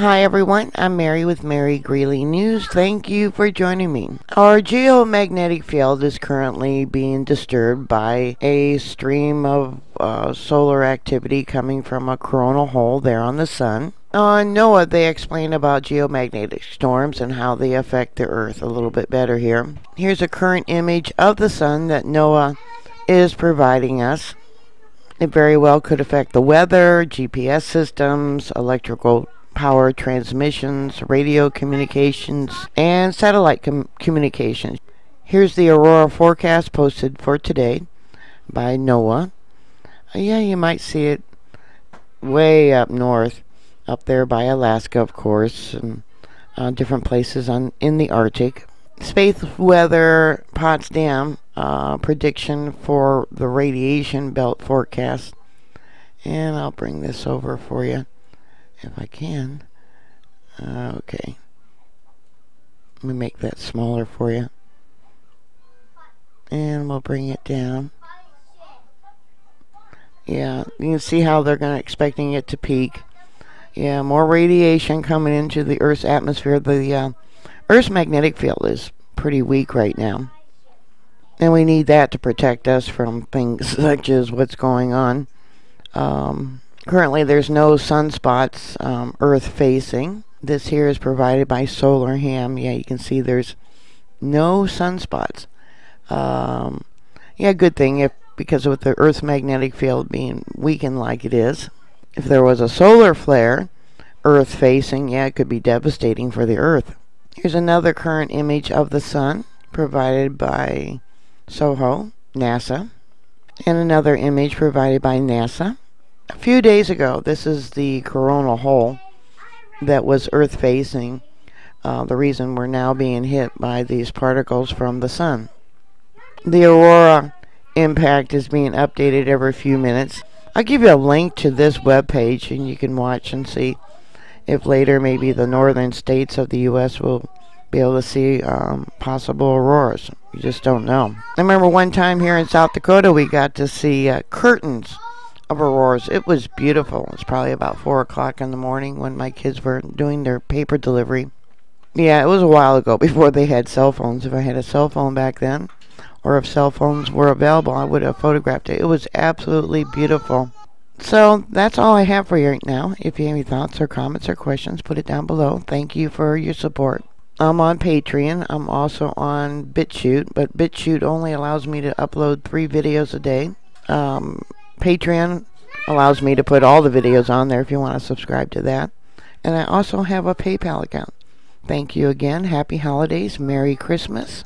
Hi everyone, I'm Mary with Mary Greeley News. Thank you for joining me. Our geomagnetic field is currently being disturbed by a stream of uh, solar activity coming from a coronal hole there on the sun. On NOAA, they explain about geomagnetic storms and how they affect the Earth a little bit better here. Here's a current image of the sun that NOAA is providing us. It very well could affect the weather, GPS systems, electrical power transmissions, radio communications, and satellite com communications. Here's the aurora forecast posted for today by NOAA. Yeah, you might see it way up north, up there by Alaska, of course, and uh, different places on in the Arctic. Space Weather Potsdam uh, prediction for the radiation belt forecast. And I'll bring this over for you if I can. Uh, okay. Let me make that smaller for you. And we'll bring it down. Yeah, you can see how they're going to expecting it to peak. Yeah, more radiation coming into the Earth's atmosphere. The uh, Earth's magnetic field is pretty weak right now. And we need that to protect us from things such as what's going on. Um, Currently, there's no sunspots um, Earth facing. This here is provided by Solar Ham. Yeah, you can see there's no sunspots. Um, yeah, good thing if because of the Earth's magnetic field being weakened like it is. If there was a solar flare, Earth facing, yeah, it could be devastating for the Earth. Here's another current image of the sun provided by SOHO, NASA, and another image provided by NASA. A few days ago, this is the coronal hole that was Earth facing. Uh, the reason we're now being hit by these particles from the sun. The aurora impact is being updated every few minutes. I'll give you a link to this web page and you can watch and see if later maybe the northern states of the U.S. will be able to see um, possible auroras. You just don't know. I remember one time here in South Dakota we got to see uh, curtains of auroras. It was beautiful. It's probably about 4 o'clock in the morning when my kids were doing their paper delivery. Yeah, it was a while ago before they had cell phones. If I had a cell phone back then, or if cell phones were available, I would have photographed it. It was absolutely beautiful. So that's all I have for you right now. If you have any thoughts or comments or questions, put it down below. Thank you for your support. I'm on Patreon. I'm also on BitChute, but BitChute only allows me to upload three videos a day. Um, Patreon allows me to put all the videos on there if you want to subscribe to that. And I also have a PayPal account. Thank you again. Happy holidays. Merry Christmas.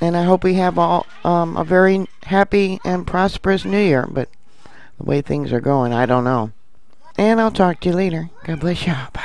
And I hope we have all um, a very happy and prosperous new year. But the way things are going, I don't know. And I'll talk to you later. God bless you. Bye.